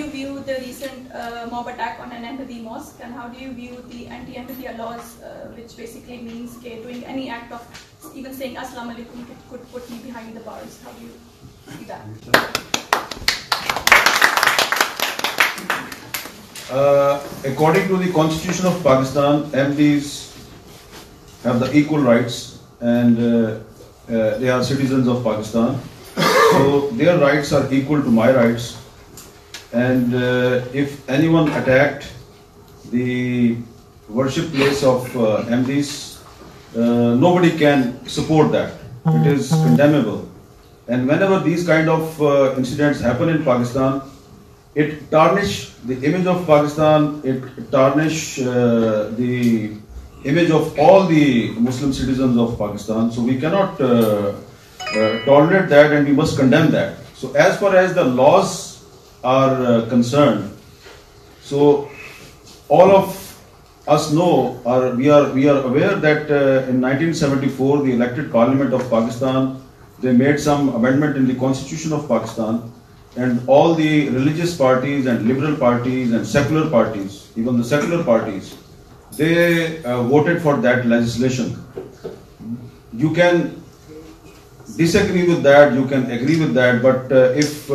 you view the recent uh, mob attack on an Ahmadi mosque, and how do you view the anti-Ahmadiyya laws, uh, which basically means okay, doing any act of even saying Assalamu alaikum could, could put me behind the bars? How do you see that? Uh, according to the Constitution of Pakistan, Ahmadis have the equal rights and uh, uh, they are citizens of Pakistan. So their rights are equal to my rights. And uh, if anyone attacked the worship place of uh, Ahmadis, uh, nobody can support that. It is condemnable. And whenever these kind of uh, incidents happen in Pakistan, it tarnish the image of Pakistan, it tarnish uh, the image of all the Muslim citizens of Pakistan. So we cannot uh, uh, tolerate that and we must condemn that. So as far as the laws are uh, concerned, so all of us know or we are we are aware that uh, in 1974 the elected parliament of Pakistan they made some amendment in the constitution of Pakistan and all the religious parties and liberal parties and secular parties even the secular parties they uh, voted for that legislation. You can disagree with that, you can agree with that, but uh, if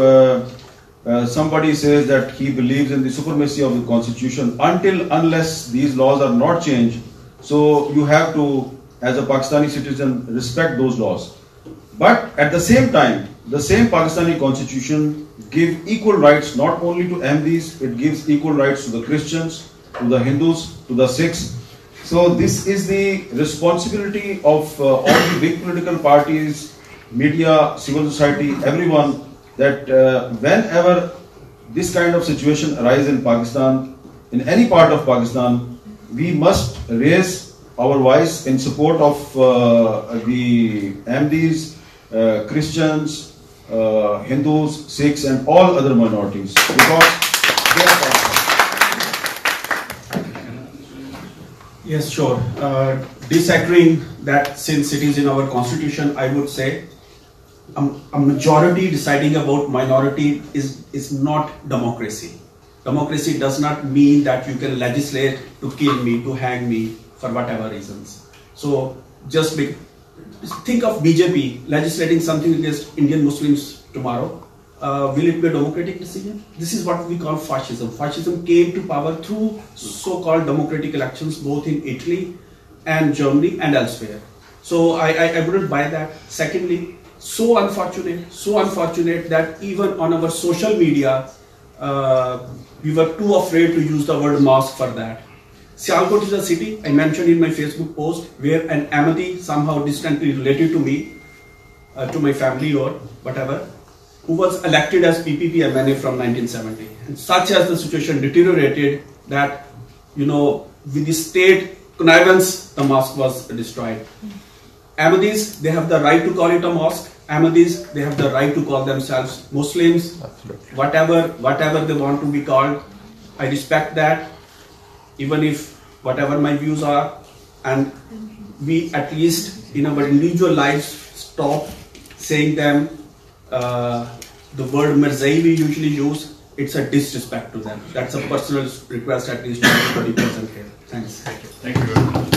uh, somebody says that he believes in the supremacy of the constitution, until unless these laws are not changed, so you have to, as a Pakistani citizen, respect those laws. But at the same time, the same Pakistani constitution give equal rights not only to Ahmadis, it gives equal rights to the Christians, to the Hindus, to the Sikhs. So this is the responsibility of uh, all the big political parties, media, civil society, everyone that uh, whenever this kind of situation arises in Pakistan, in any part of Pakistan, we must raise our voice in support of uh, the Ahmadis, uh, Christians, uh, Hindus, Sikhs, and all other minorities because they are Pakistan. Yes, sure. Uh, disagreeing that since it is in our constitution, I would say um, a majority deciding about minority is, is not democracy. Democracy does not mean that you can legislate to kill me, to hang me for whatever reasons. So just be, think of BJP legislating something against Indian Muslims tomorrow. Uh, will it be a democratic decision? This is what we call fascism. Fascism came to power through so-called democratic elections, both in Italy and Germany and elsewhere. So I, I, I wouldn't buy that. Secondly, so unfortunate, so unfortunate that even on our social media, uh, we were too afraid to use the word mosque for that. Sialkot is a city I mentioned in my Facebook post where an Ahmadi somehow distantly related to me, uh, to my family or whatever, who was elected as PPP MNA from 1970. And such as the situation deteriorated that, you know, with the state connivance, the mosque was destroyed. Ahmadis, they have the right to call it a mosque. Ahmadis, they have the right to call themselves Muslims. Whatever, whatever they want to be called, I respect that. Even if whatever my views are, and we at least in our individual lives stop saying them. Uh, the word Mirzai we usually use, it's a disrespect to them. That's a personal request at least to 20% here. Thanks. Thank you very much.